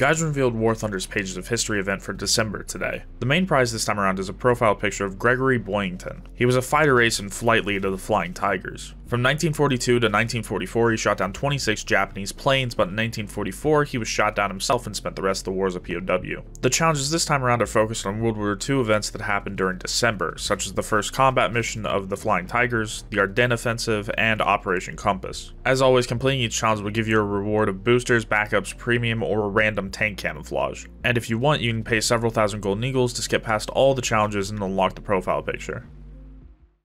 Guys revealed War Thunder's Pages of History event for December today. The main prize this time around is a profile picture of Gregory Boyington. He was a fighter ace and flight lead of the Flying Tigers. From 1942 to 1944, he shot down 26 Japanese planes, but in 1944, he was shot down himself and spent the rest of the war as a POW. The challenges this time around are focused on World War II events that happened during December, such as the first combat mission of the Flying Tigers, the Ardennes Offensive, and Operation Compass. As always, completing each challenge will give you a reward of boosters, backups, premium, or a random tank camouflage. And if you want, you can pay several thousand golden eagles to skip past all the challenges and unlock the profile picture.